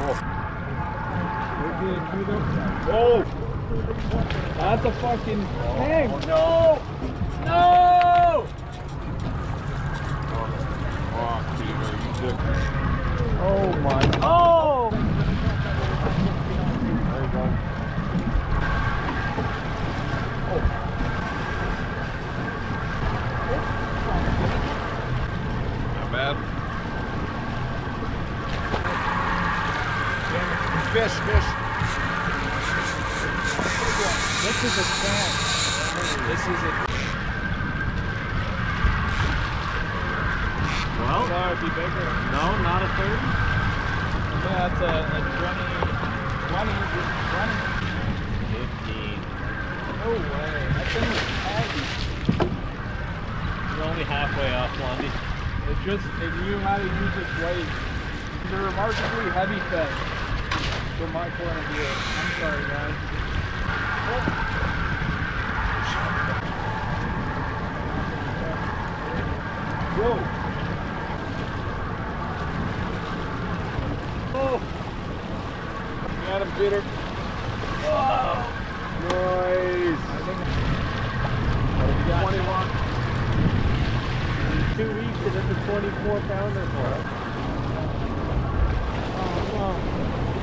Oh! That's a fucking thing. No! No! Oh my. Oh! There you go. Not bad. Fish, fish. This is a can. This is a. Well, Sorry, be bigger. no, not a 30. Yeah, it's a, a 20, 20, 20. 15. No way. That thing is heavy. You're only halfway off, Blondie. It's just, it knew how to use its weight. They're remarkably heavy fed, from my point of view. I'm sorry, guys. Whoa. Oh. Got him, Peter. Nice. I think. What have you got? 21. Two weeks and it's a 24 pounder for us. Oh no!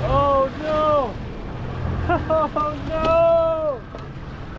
Oh no! Oh no!